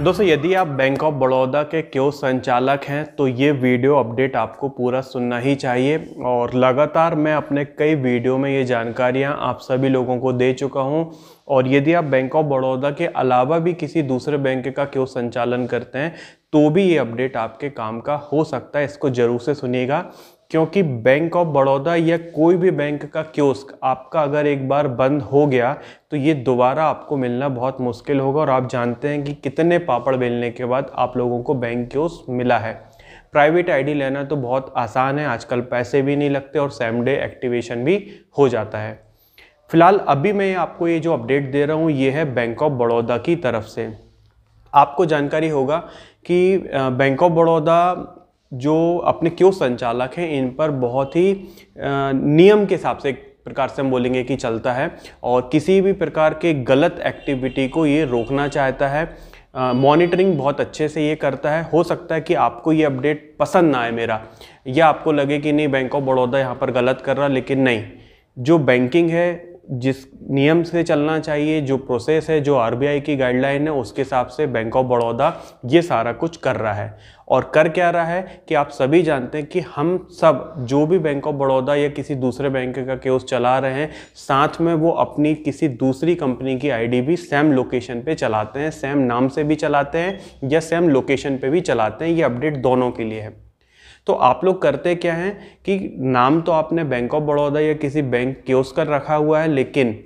दोस्तों, यदि आप बैंक ऑफ़ बड़ौदा के क्यों संचालक हैं तो ये वीडियो अपडेट आपको पूरा सुनना ही चाहिए। और लगातार मैं अपने कई वीडियो में ये जानकारियाँ आप सभी लोगों को दे चुका हूँ। और यदि आप बैंक ऑफ़ बड़ौदा के अलावा भी किसी दूसरे बैंक का क्यों संचालन करते हैं तो भी ये अपडेट आपके काम का हो सकता है। इसको ज़रूर से सुनिएगा। क्योंकि बैंक ऑफ़ बड़ौदा या कोई भी बैंक का क्योस्क आपका अगर एक बार बंद हो गया तो ये दोबारा आपको मिलना बहुत मुश्किल होगा और आप जानते हैं कि कितने पापड़ बेलने के बाद आप लोगों को बैंक क्योस्क मिला है। प्राइवेट आईडी लेना तो बहुत आसान है, आजकल पैसे भी नहीं लगते और सेम डे एक्टिवेशन भी हो जाता है। फ़िलहाल अभी मैं आपको ये जो अपडेट दे रहा हूँ, ये है बैंक ऑफ़ बड़ौदा की तरफ़ से। आपको जानकारी होगा कि बैंक ऑफ़ बड़ौदा जो अपने क्यों संचालक हैं, इन पर बहुत ही नियम के हिसाब से प्रकार से हम बोलेंगे कि चलता है और किसी भी प्रकार के गलत एक्टिविटी को ये रोकना चाहता है। मॉनिटरिंग बहुत अच्छे से ये करता है। हो सकता है कि आपको ये अपडेट पसंद ना आए मेरा, या आपको लगे कि नहीं, बैंक ऑफ़ बड़ौदा यहाँ पर गलत कर रहा, लेकिन नहीं। जो बैंकिंग है जिस नियम से चलना चाहिए, जो प्रोसेस है, जो आरबीआई की गाइडलाइन है, उसके हिसाब से बैंक ऑफ़ बड़ौदा ये सारा कुछ कर रहा है। और कर क्या रहा है कि आप सभी जानते हैं कि हम सब, जो भी बैंक ऑफ़ बड़ौदा या किसी दूसरे बैंक का केस चला रहे हैं, साथ में वो अपनी किसी दूसरी कंपनी की आईडी भी सेम लोकेशन पे चलाते हैं सेम नाम से भी चलाते हैं या सेम लोकेशन पे भी चलाते हैं, ये अपडेट दोनों के लिए है। तो आप लोग करते क्या हैं कि नाम तो आपने बैंक ऑफ़ बड़ौदा या किसी बैंक क्योस कर रखा हुआ है, लेकिन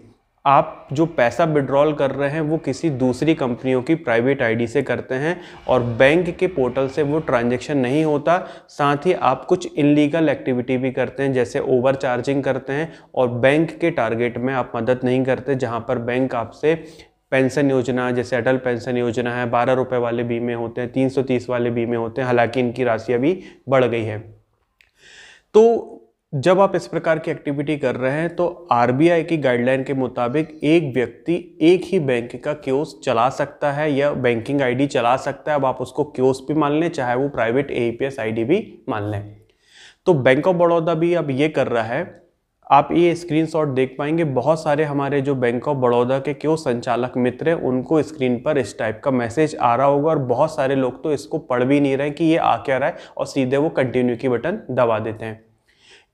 आप जो पैसा विड्रॉल कर रहे हैं, वो किसी दूसरी कंपनियों की प्राइवेट आईडी से करते हैं और बैंक के पोर्टल से वो ट्रांजैक्शन नहीं होता। साथ ही आप कुछ इनलीगल एक्टिविटी भी करते हैं, जैसे ओवर चार्जिंग करते हैं और बैंक के टारगेट में आप मदद नहीं करते, जहाँ पर बैंक आपसे पेंशन योजना, जैसे अटल पेंशन योजना है, बारह रुपये वाले बीमे होते हैं, तीन सौ तीस वाले बीमे होते हैं, हालाँकि इनकी राशि अभी बढ़ गई है। तो जब आप इस प्रकार की एक्टिविटी कर रहे हैं तो आरबीआई की गाइडलाइन के मुताबिक एक व्यक्ति एक ही बैंक का क्योस चला सकता है या बैंकिंग आईडी चला सकता है। अब आप उसको क्योस भी मान लें, चाहे वो प्राइवेट एईपीएस आईडी भी मान लें। तो बैंक ऑफ़ बड़ौदा भी अब ये कर रहा है आप ये स्क्रीनशॉट देख पाएँगे, बहुत सारे हमारे जो बैंक ऑफ़ बड़ौदा के क्यों संचालक मित्र हैं, उनको स्क्रीन पर इस टाइप का मैसेज आ रहा होगा और बहुत सारे लोग तो इसको पढ़ भी नहीं रहे कि ये आ क्या रहा है और सीधे वो कंटिन्यू की बटन दबा देते हैं।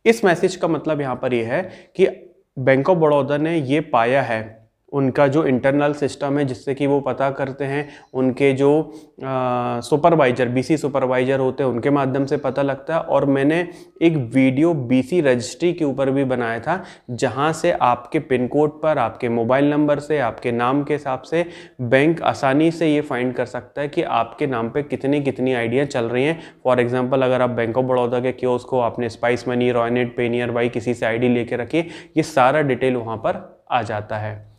इस मैसेज का मतलब यहाँ पर यह है कि बैंक ऑफ़ बड़ौदा ने ये पाया है उनका जो इंटरनल सिस्टम है, जिससे कि वो पता करते हैं, उनके जो सुपरवाइजर बीसी सुपरवाइजर होते हैं, उनके माध्यम से पता लगता है। और मैंने एक वीडियो बीसी रजिस्ट्री के ऊपर भी बनाया था, जहाँ से आपके पिन कोड पर, आपके मोबाइल नंबर से, आपके नाम के हिसाब से बैंक आसानी से ये फाइंड कर सकता है कि आपके नाम पर कितनी कितनी आइडिया चल रही हैं। फॉर एग्ज़ाम्पल अगर आप बैंक ऑफ़ बड़ौदा के क्यों उसको आपने Spice Money Roinet Paynearby किसी से आई लेके रखी, ये सारा डिटेल वहाँ पर आ जाता है।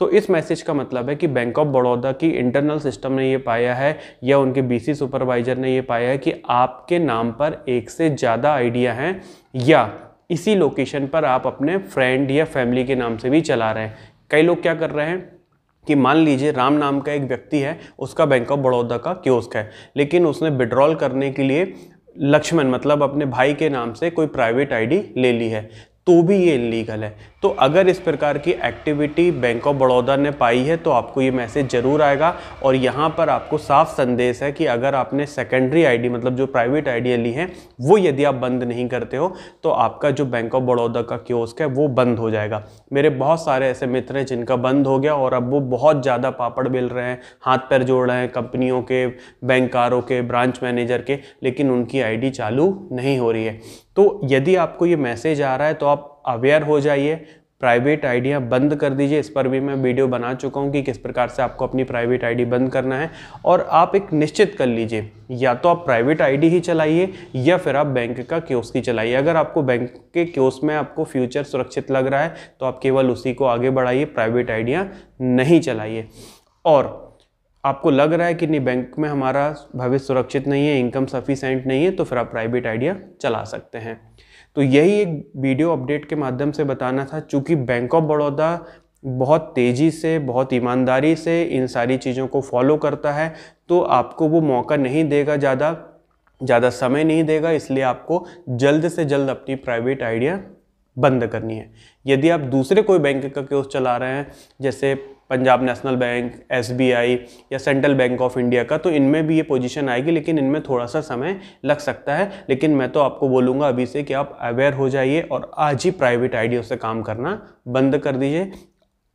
तो इस मैसेज का मतलब है कि बैंक ऑफ़ बड़ौदा की इंटरनल सिस्टम ने ये पाया है या उनके बीसी सुपरवाइजर ने ये पाया है कि आपके नाम पर एक से ज़्यादा आइडिया हैं या इसी लोकेशन पर आप अपने फ्रेंड या फैमिली के नाम से भी चला रहे हैं। कई लोग क्या कर रहे हैं कि मान लीजिए राम नाम का एक व्यक्ति है, उसका बैंक ऑफ़ बड़ौदा का क्योस्क है, लेकिन उसने विड्रॉल करने के लिए लक्ष्मण मतलब अपने भाई के नाम से कोई प्राइवेट आईडी ले ली है तो भी ये इलीगल है। तो अगर इस प्रकार की एक्टिविटी बैंक ऑफ़ बड़ौदा ने पाई है तो आपको ये मैसेज ज़रूर आएगा। और यहाँ पर आपको साफ़ संदेश है कि अगर आपने सेकेंडरी आईडी मतलब जो प्राइवेट आईडी ली है, वो यदि आप बंद नहीं करते हो तो आपका जो बैंक ऑफ़ बड़ौदा का क्योस्क है, वो बंद हो जाएगा। मेरे बहुत सारे ऐसे मित्र हैं जिनका बंद हो गया, और अब वो बहुत ज़्यादा पापड़ बेल रहे हैं, हाथ पैर जोड़ रहे हैं कंपनियों के, बैंकारों के ब्रांच मैनेजर के, लेकिन उनकी आईडी चालू नहीं हो रही है। तो यदि आपको ये मैसेज आ रहा है तो आप अवेयर हो जाइए प्राइवेट आइडियाँ बंद कर दीजिए। इस पर भी मैं वीडियो बना चुका हूँ कि किस प्रकार से आपको अपनी प्राइवेट आईडी बंद करना है। और आप एक निश्चित कर लीजिए, या तो आप प्राइवेट आईडी ही चलाइए, या फिर आप बैंक का क्योस ही चलाइए। अगर आपको बैंक के क्योस में आपको फ्यूचर सुरक्षित लग रहा है तो आप केवल उसी को आगे बढ़ाइए प्राइवेट आइडियाँ नहीं चलाइए। और आपको लग रहा है कि नहीं, बैंक में हमारा भविष्य सुरक्षित नहीं है इनकम सफिशेंट नहीं है तो फिर आप प्राइवेट आइडिया चला सकते हैं। तो यही एक वीडियो अपडेट के माध्यम से बताना था। चूँकि बैंक ऑफ़ बड़ौदा बहुत तेज़ी से, बहुत ईमानदारी से इन सारी चीज़ों को फॉलो करता है तो आपको वो मौका नहीं देगा ज़्यादा ज़्यादा समय नहीं देगा, इसलिए आपको जल्द से जल्द अपनी प्राइवेट आइडिया बंद करनी है। यदि आप दूसरे कोई बैंक का केस चला रहे हैं, जैसे पंजाब नेशनल बैंक, एसबीआई या सेंट्रल बैंक ऑफ़ इंडिया का तो इनमें भी ये पोजीशन आएगी, लेकिन इनमें थोड़ा सा समय लग सकता है। लेकिन मैं तो आपको बोलूँगा अभी से कि आप अवेयर हो जाइए और आज ही प्राइवेट आइडियो से काम करना बंद कर दीजिए।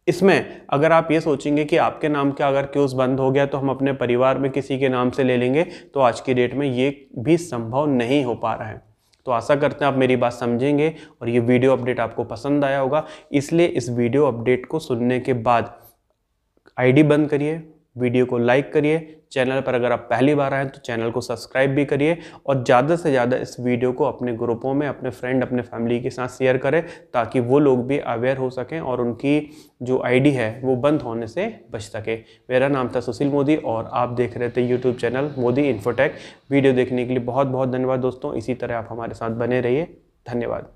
इसमें अगर आप ये सोचेंगे कि आपके नाम का अगर क्यूज बंद हो गया तो हम अपने परिवार में किसी के नाम से ले लेंगे तो आज की डेट में ये भी संभव नहीं हो पा रहा है। तो आशा करते हैं आप मेरी बात समझेंगे और ये वीडियो अपडेट आपको पसंद आया होगा। इसलिए इस वीडियो अपडेट को सुनने के बाद आईडी बंद करिए, वीडियो को लाइक करिए, चैनल पर अगर आप पहली बार आए तो चैनल को सब्सक्राइब भी करिए और ज़्यादा से ज़्यादा इस वीडियो को अपने ग्रुपों में, अपने फ्रेंड, अपने फैमिली के साथ शेयर करें ताकि वो लोग भी अवेयर हो सकें और उनकी जो आईडी है वो बंद होने से बच सके। मेरा नाम था सुशील मोदी और आप देख रहे थे YouTube channel Modi Infotech video देखने के लिए बहुत बहुत धन्यवाद दोस्तों। इसी तरह आप हमारे साथ बने रहिए। धन्यवाद।